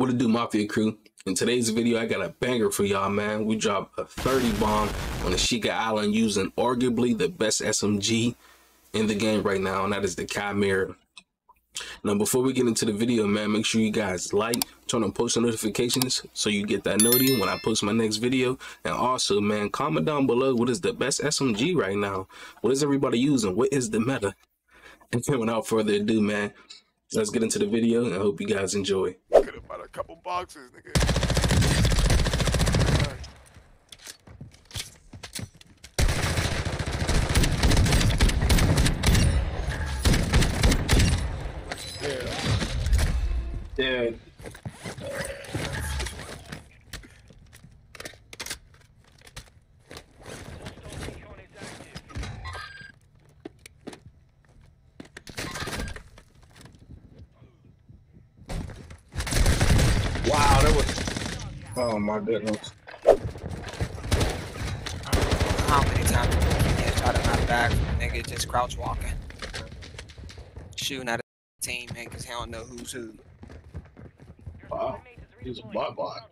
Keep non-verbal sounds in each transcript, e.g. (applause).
What to do, Mafia crew? In today's video, I got a banger for y'all, man. We dropped a 30 bomb on the Ashika Island using arguably the best SMG in the game right now, and that is the Chimera. Now, before we get into the video, man, make sure you guys like, turn on post notifications so you get that noti when I post my next video. And also, man, comment down below what is the best SMG right now? What is everybody using? What is the meta? (laughs) And without further ado, man, let's get into the video and I hope you guys enjoy. Could have bought a couple boxes, nigga. Dude. Wow, that was. Oh my goodness. How many times did you try to knock back nigga just crouch walking? Shooting at a team, man, because he don't know who's who. Wow. He's a bot bot.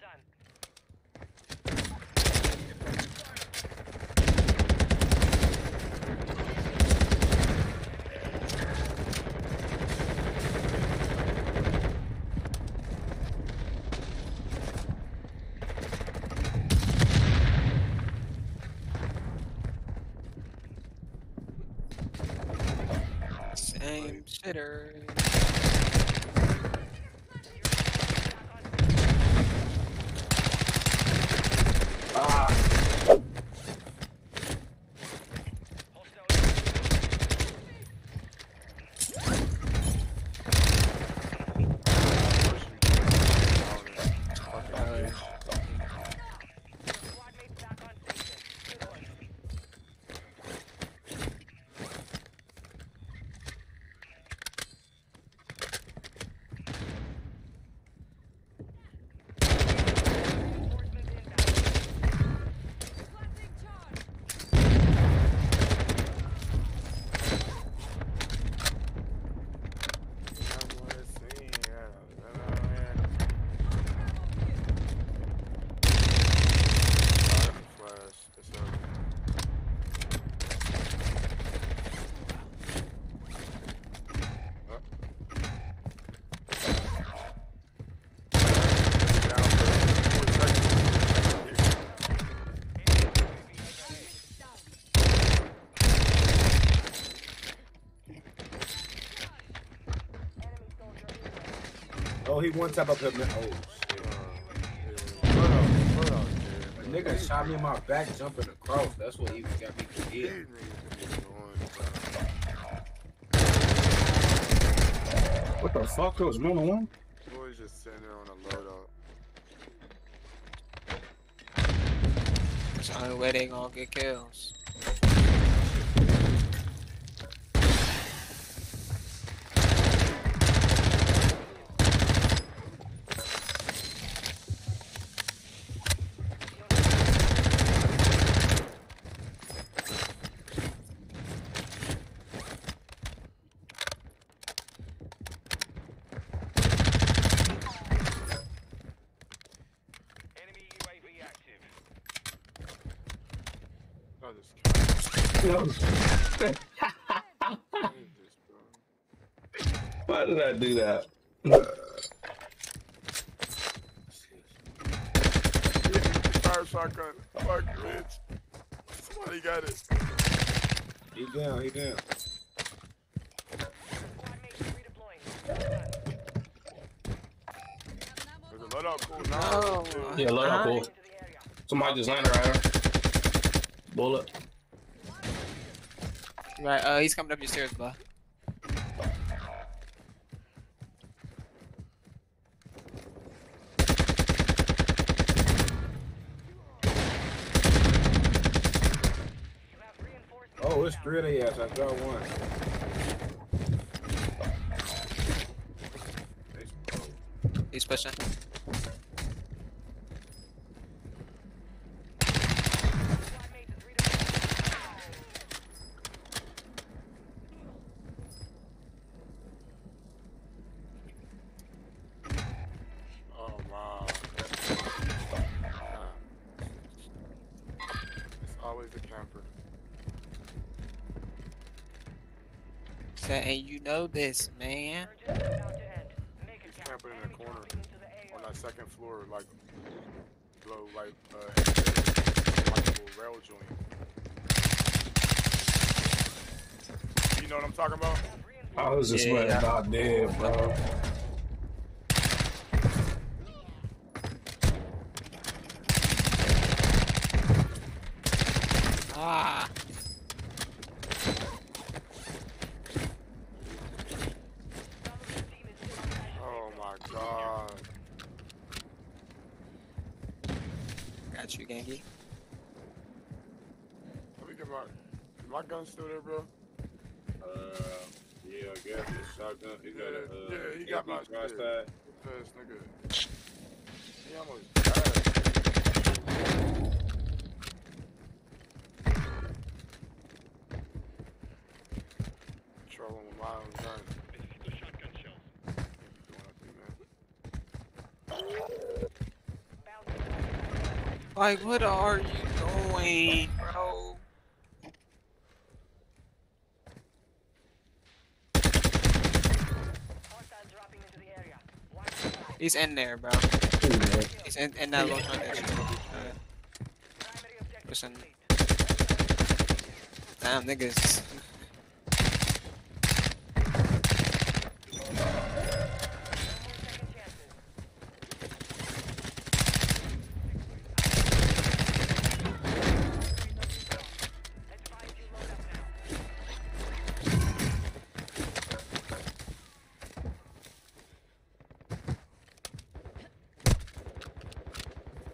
Same shitter. Ah. Oh, he one tap up here. man. Oh, shit. Hold on, hold on, A nigga shot me in my back jumping across. That's what even got me to These hit. niggas be doing, What the fuck? It was one on one? Boys just sitting there on a loadout. It's the only way they gonna get kills. This Why did I do that? Fire shotgun. Fuck, bitch. Somebody got it. He down, he down. There's a loadout cool now. No. Yeah, load up, cool. Somebody just landed right here. Bullet. Right, uh, he's coming up your stairs, bro. Oh, it's three of the ass. I got one. He's pushing. Said, and you know this, man. He's camping in the corner on that second floor, like below, like uh, like a little rail joint. You know what I'm talking about? I was just Yeah. yeah. about dead, bro. Ah. Oh my god. Got you, Genki. Let me get my my gun still there, bro. Uh, yeah, I guess it's shotgun. He got a, uh, Yeah, he got my MP tri side. This nigga. He almost died. Trolling with my own gun. Like, what are you doing, bro? He's in there, bro. He's in, in that little. Listen. Damn, niggas.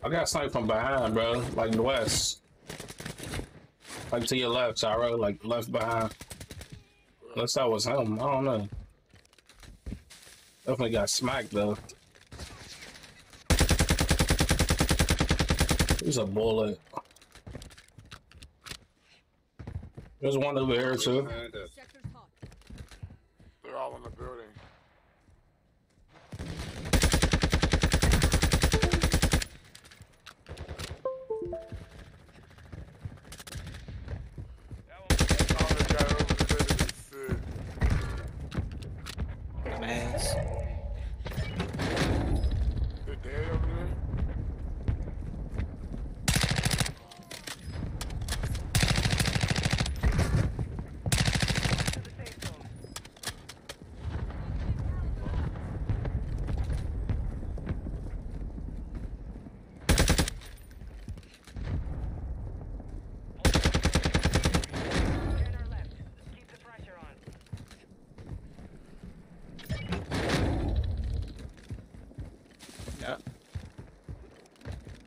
I got sniped from behind, bro. Like west. Like to your left, Tyro. Like left behind. Unless that was him. I don't know. Definitely got smacked though. There's a bullet. There's one over here too. They're all in the building.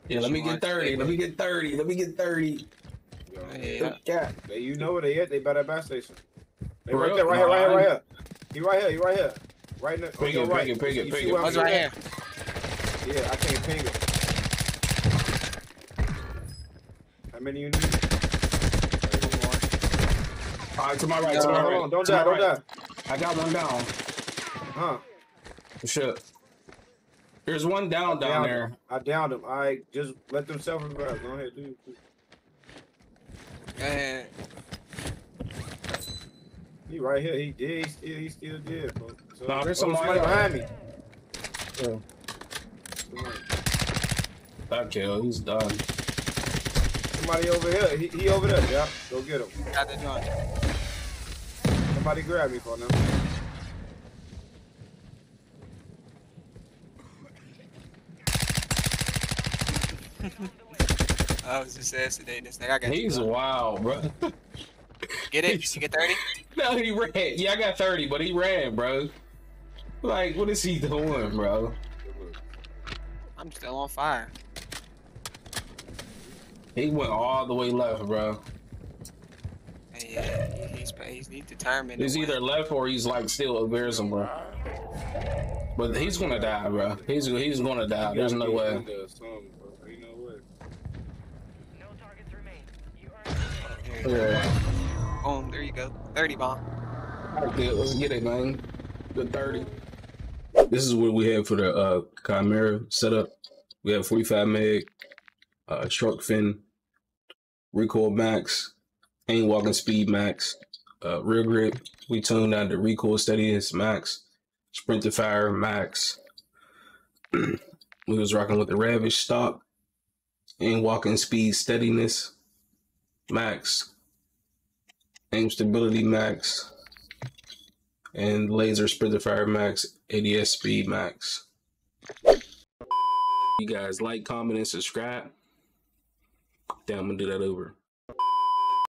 Yeah, let me get 30. Let me get 30. Let me get 30. Yeah. Yeah, they, you know where they at. They by that bus station. They right there, right here, right here, right here. He right here, he right here. Right in the, on Ping it, ping it, ping it, ping it. What's right here? Yeah, I can't ping it. How many you need? All right, to my right, to my right. don't die, don't die. I got one down. Huh? Shit. There's one down down there. him. I downed him. All right, just let them self revive. Uh, go ahead, dude. Man, He right here. He did. He still, he still did. Bro. So, Nah, there's oh, somebody behind me. Yeah. That kill, he's done. Somebody over here. He, he over there. Yeah, go get him. got the gun. Somebody grab me for them. I was assassinating this nigga. I got He's you. wild, bro. Get it? (laughs) You get 30? no, he ran. Yeah, I got 30, but he ran, bro. Like, what is he doing, bro? I'm still on fire. He went all the way left, bro. Yeah, he's, he's, he's determined. He's either left or he's like still embarrassing, bro. But he's gonna die, bro. He's he's gonna die. There's no way. Ain't no way. Yeah. Boom, there you go. 30 bomb. Let's get it, man. Good 30. This is what we have for the uh, Chimera setup. We have 45 meg, uh, shark fin, recoil max, aim walking speed max, uh, rear grip. We tuned down to recoil steadiness max, sprint to fire max. (clears throat) we was rocking with the Ravish stock and walking speed steadiness max, aim stability max, and laser sprint to fire max, ADS speed max. You guys like, comment, and subscribe. Damn, I'm gonna do that over.